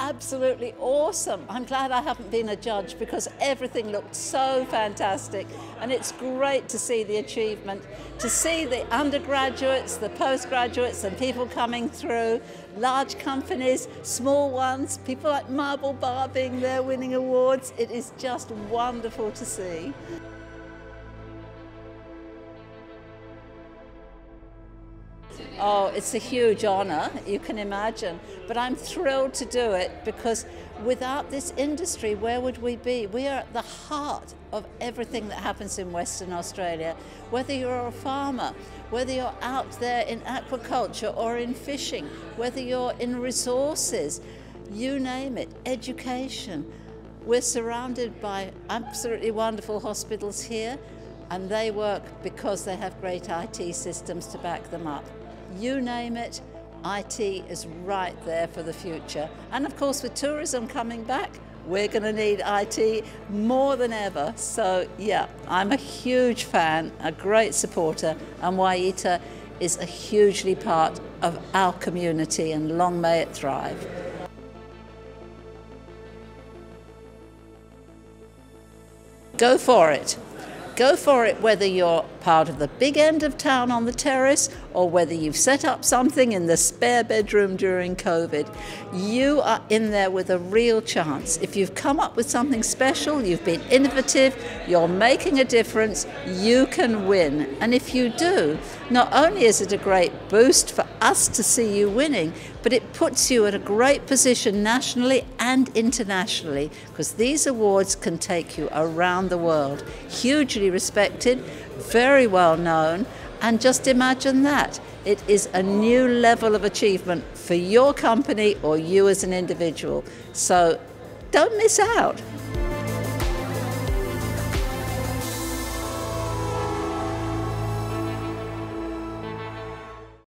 Absolutely awesome. I'm glad I haven't been a judge because everything looked so fantastic and it's great to see the achievement, to see the undergraduates, the postgraduates and people coming through, large companies, small ones, people like Marble Bar being there winning awards. It is just wonderful to see. Oh, it's a huge honour, you can imagine. But I'm thrilled to do it because without this industry, where would we be? We are at the heart of everything that happens in Western Australia. Whether you're a farmer, whether you're out there in aquaculture or in fishing, whether you're in resources, you name it, education. We're surrounded by absolutely wonderful hospitals here and they work because they have great IT systems to back them up you name it, IT is right there for the future. And of course, with tourism coming back, we're going to need IT more than ever. So, yeah, I'm a huge fan, a great supporter, and WAITTA is a hugely part of our community, and long may it thrive. Go for it. Go for it whether you're part of the big end of town on the terrace or whether you've set up something in the spare bedroom during COVID. You are in there with a real chance. If you've come up with something special, you've been innovative, you're making a difference, you can win. And if you do, not only is it a great boost for us to see you winning, but it puts you at a great position nationally and internationally because these awards can take you around the world. Hugely respected, very well known, and just imagine that. It is a new level of achievement for your company or you as an individual. So don't miss out.